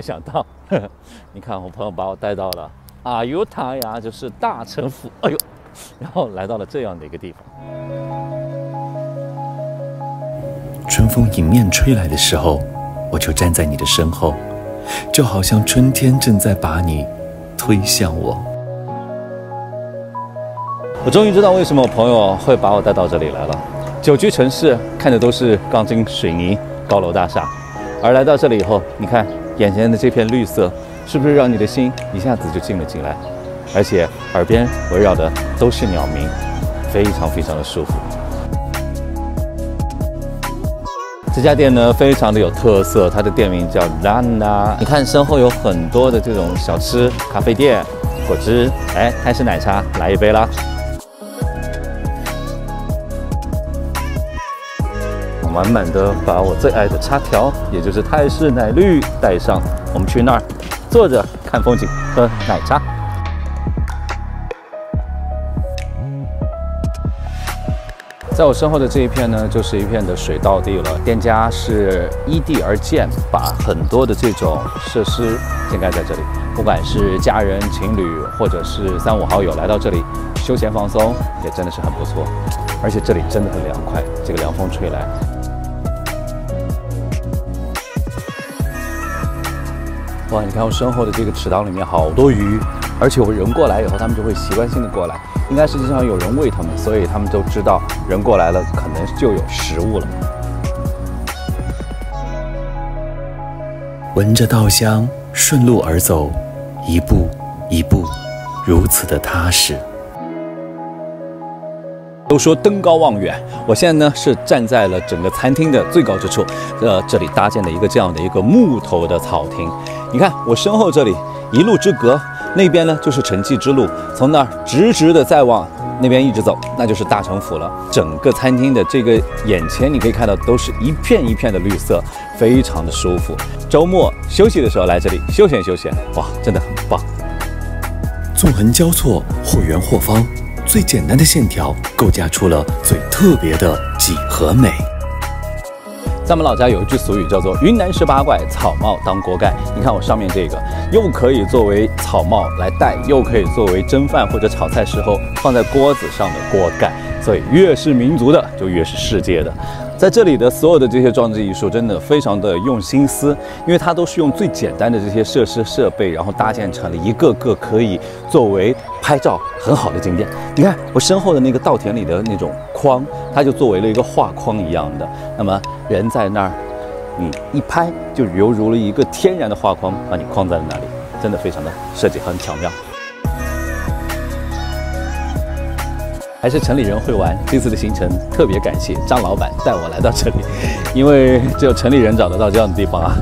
没想到，呵 呵你看我朋友把我带到了阿尤塔呀，就是大城府。哎呦，然后来到了这样的一个地方。春风迎面吹来的时候，我就站在你的身后，就好像春天正在把你推向我。我终于知道为什么我朋友会把我带到这里来了。久居城市，看的都是钢筋水泥、高楼大厦，而来到这里以后，你看眼前的这片绿色，是不是让你的心一下子就静了进来？而且耳边围绕的都是鸟鸣，非常非常的舒服。这家店呢，非常的有特色，它的店名叫 Lana。你看身后有很多的这种小吃、咖啡店、果汁，哎，泰式奶茶，来一杯啦！满满的把我最爱的插条，也就是泰式奶绿带上，我们去那儿坐着看风景，喝奶茶。在我身后的这一片呢，就是一片的水稻地了。店家是依地而建，把很多的这种设施建盖在这里。不管是家人、情侣，或者是三五好友来到这里休闲放松，也真的是很不错。而且这里真的很凉快，这个凉风吹来。哇，你看我身后的这个池塘里面好多鱼，而且我人过来以后，他们就会习惯性的过来，应该实际上有人喂它们，所以他们都知道人过来了，可能就有食物了。闻着稻香，顺路而走，一步一步，如此的踏实。都说登高望远，我现在呢是站在了整个餐厅的最高之处，呃，这里搭建了一个这样的一个木头的草亭。你看我身后这里一路之隔，那边呢就是城际之路，从那儿直直的再往那边一直走，那就是大城府了。整个餐厅的这个眼前你可以看到都是一片一片的绿色，非常的舒服。周末休息的时候来这里休闲休闲，哇，真的很棒。纵横交错，或圆或方。最简单的线条构架出了最特别的几何美。在我们老家有一句俗语叫做“云南十八怪，草帽当锅盖”。你看我上面这个，又可以作为草帽来戴，又可以作为蒸饭或者炒菜时候放在锅子上的锅盖。所以越是民族的，就越是世界的。在这里的所有的这些装置艺术，真的非常的用心思，因为它都是用最简单的这些设施设备，然后搭建成了一个个可以作为拍照很好的景点。你看我身后的那个稻田里的那种框，它就作为了一个画框一样的。那么人在那儿，你一拍就犹如了一个天然的画框，把你框在了那里，真的非常的设计很巧妙。还是城里人会玩。这次的行程特别感谢张老板带我来到这里，因为只有城里人找得到这样的地方啊。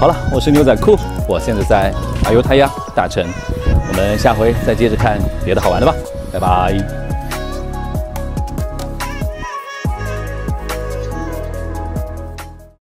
好了，我是牛仔裤，我现在在阿尤他亚大城，我们下回再接着看别的好玩的吧，拜拜。